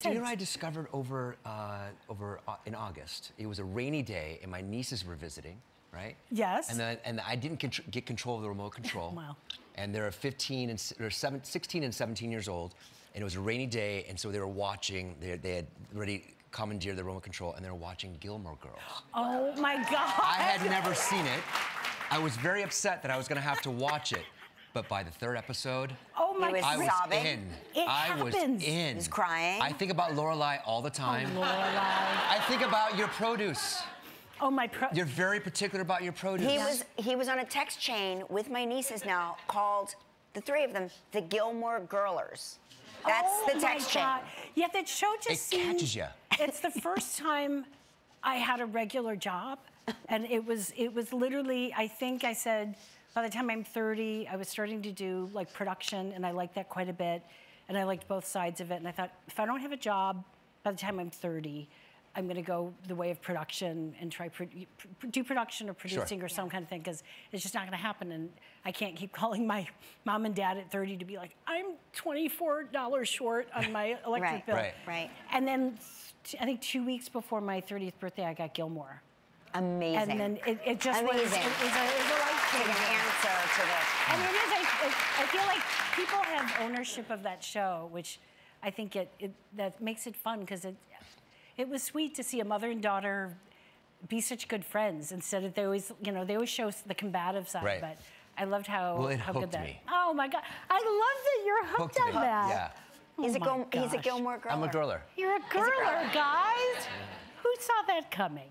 Do you know what I discovered over uh, over uh, in August? It was a rainy day, and my nieces were visiting, right? Yes. And then and I didn't contr- get control of the remote control. Wow. And they're 15 and they're seven, 16 and 17 years old, and it was a rainy day, and so they were watching. They, they had already commandeered the remote control, and they were watching Gilmore Girls. Oh my God. I had never seen it. I was very upset that I was going to have to watch it, but by the third episode. Oh my He was I was sobbing. in. It I was in. He was crying. I think about Lorelai all the time. Oh, Lorelai. I think about your produce. Oh my. Pro- You're very particular about your produce. He was he was on a text chain with my nieces now called the three of them the Gilmore Girlers. That's oh the text my chain. God. Yeah, that show just It seemed- catches ya. It's the first time I had a regular job, and it was it was literally. I think I said by the time I'm 30, I was starting to do like production, and I liked that quite a bit, and I liked both sides of it. And I thought if I don't have a job by the time I'm 30. I'm going to go the way of production and try pro- pr- do production or producing or some kind of thing because it's just not going to happen. And I can't keep calling my mom and dad at 30 to be like, I'm $24 short on my electric Right, bill. right. Right. And then t- I think two weeks before my 30th birthday, I got Gilmore. Amazing. And then it, it just was, it was a, it was a to this. And it is. I, I, I feel like people have ownership of that show, which I think it, it that makes it fun because it it was sweet to see a mother and daughter be such good friends instead of they always you know they always show the combative side, Right. but I loved how Well, it how good hooked that. me. Oh my god, I love that you're hooked, Hooked on me. that. Yeah. He's Oh a my Gil- he's a. Gilmore Girl. I'm a girler. You're a girler, guys. Who saw that coming?